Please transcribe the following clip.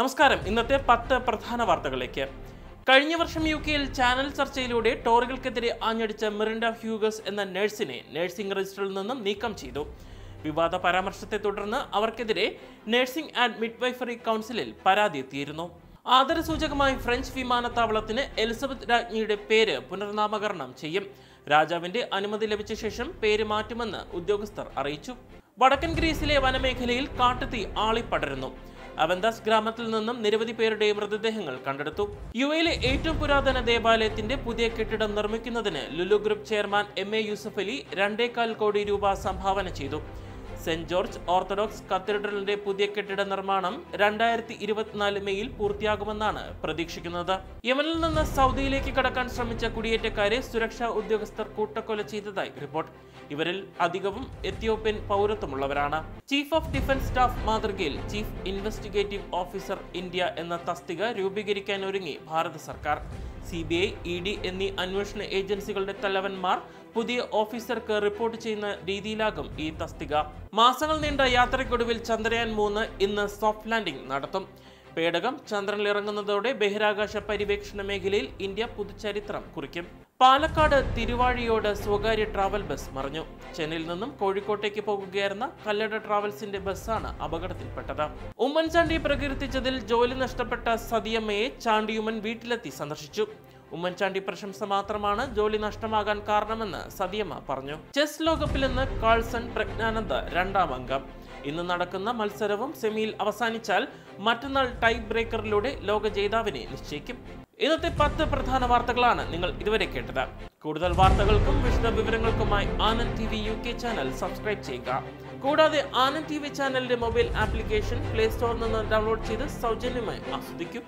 നമസ്കാരം. ഇന്നത്തെ പത്ത് പ്രധാന വാർത്തകളിലേക്ക്. കഴിഞ്ഞ വർഷം യു കെയിൽ ചാനൽ ചർച്ചയിലൂടെ ടോറികൾക്കെതിരെ ആഞ്ഞടിച്ച മിറിൻഡ ഹ്യൂഗസ് എന്ന നഴ്സിനെ നഴ്സിംഗ് രജിസ്റ്ററിൽ നിന്നും നീക്കം ചെയ്തു. വിവാദ പരാമർശത്തെ തുടർന്ന് അവർക്കെതിരെ നഴ്സിംഗ് ആൻഡ് മിഡ്വൈഫറി കൗൺസിലിൽ പരാതി എത്തിയിരുന്നു. ആദരസൂചകമായി ഫ്രഞ്ച് വിമാനത്താവളത്തിന് എലിസബത്ത് രാജ്ഞിയുടെ പേര് പുനർനാമകരണം ചെയ്യും. രാജാവിന്റെ അനുമതി ലഭിച്ച ശേഷം പേര് മാറ്റുമെന്ന് ഉദ്യോഗസ്ഥർ അറിയിച്ചു. വടക്കൻ ഗ്രീസിലെ വനമേഖലയിൽ കാട്ടുതീ ആളിപ്പടരുന്നു. അവന്താസ് ഗ്രാമത്തിൽ നിന്നും നിരവധി പേരുടെ മൃതദേഹങ്ങൾ കണ്ടെടുത്തു. യു എയിലെ ഏറ്റവും പുരാതന ദേവാലയത്തിന്റെ പുതിയ കെട്ടിടം നിർമ്മിക്കുന്നതിന് Lulu group chairman M A Yusuffali രണ്ടേകാൽ കോടി രൂപ സംഭാവന ചെയ്തു. സെന്റ് ജോർജ് ഓർത്തഡോക്സ് കത്തീഡ്രലിന്റെ പുതിയ കെട്ടിട നിർമ്മാണം രണ്ടായിരത്തി ഇരുപത്തിനാല് മെയ്യിൽ പൂർത്തിയാകുമെന്നാണ് പ്രതീക്ഷിക്കുന്നത്. യമനിൽ നിന്ന് സൗദിയിലേക്ക് കടക്കാൻ ശ്രമിച്ച കുടിയേറ്റക്കാരെ സുരക്ഷാ ഉദ്യോഗസ്ഥർ കൂട്ടക്കൊല ചെയ്തതായി റിപ്പോർട്ട്. ഇവരിൽ അധികവും എത്യോപ്യൻ പൗരത്വമുള്ളവരാണ്. ചീഫ് ഓഫ് ഡിഫൻസ് സ്റ്റാഫ് മാതൃകയിൽ ചീഫ് ഇൻവെസ്റ്റിഗേറ്റീവ് ഓഫീസർ ഇന്ത്യ എന്ന തസ്തിക രൂപീകരിക്കാൻ ഒരുങ്ങി ഭാരത സർക്കാർ. C B I E D എന്നീ അന്വേഷണ ഏജൻസികളുടെ തലവന്മാർ പുതിയ ഓഫീസർക്ക് റിപ്പോർട്ട് ചെയ്യുന്ന രീതിയിലാകും ഈ തസ്തിക. മാസങ്ങൾ നീണ്ട യാത്രയ്ക്കൊടുവിൽ ചന്ദ്രയാൻ മൂന്ന് ഇന്ന് സോഫ്റ്റ് ലാൻഡിംഗ് നടത്തും. പേടകം ചന്ദ്രനിൽ ഇറങ്ങുന്നതോടെ ബഹിരാകാശ പര്യവേക്ഷണ മേഖലയിൽ ഇന്ത്യ പുതുചരിത്രം കുറിക്കും. പാലക്കാട് തിരുവാഴിയോട് സ്വകാര്യ ട്രാവൽ ബസ് മറിഞ്ഞു. ചെന്നൈയിൽ നിന്നും കോഴിക്കോട്ടേക്ക് പോകുകയായിരുന്ന കല്ലട ട്രാവൽസിന്റെ ബസ്സാണ് അപകടത്തിൽപ്പെട്ടത്. ഉമ്മൻചാണ്ടി പ്രകീർത്തിച്ചതിൽ ജോലി നഷ്ടപ്പെട്ട സതിയമ്മയെ ചാണ്ടിയുമ്മൻ വീട്ടിലെത്തി സന്ദർശിച്ചു. ഉമ്മൻചാണ്ടി പ്രശംസ മാത്രമാണ് ജോലി നഷ്ടമാകാൻ കാരണമെന്ന് സതിയമ്മ പറഞ്ഞു. ചെസ് ലോകകപ്പിൽ നിന്ന് കാൾസൺ പ്രജ്ഞാനന്ദ രണ്ടാം അംഗം. ഇന്ന് നടക്കുന്ന മത്സരവും സെമിയിൽ അവസാനിച്ചാൽ മറ്റന്നാൾ ടൈ ബ്രേക്കറിലൂടെ ലോക ജേതാവിനെ നിശ്ചയിക്കും. ഇന്നത്തെ പത്ത് പ്രധാന വാർത്തകളാണ് നിങ്ങൾ ഇതുവരെ കേട്ടത്. കൂടുതൽ വാർത്തകൾക്കും വിശദ വിവരങ്ങൾക്കുമായി Anand T V U K channel subscribe ചെയ്യുക. കൂടാതെ ആനന്ദ് ടി വി ചാനലിന്റെ മൊബൈൽ ആപ്ലിക്കേഷൻ പ്ലേ സ്റ്റോറിൽ നിന്ന് ഡൗൺലോഡ് ചെയ്ത് സൗജന്യമായി ആസ്വദിക്കും.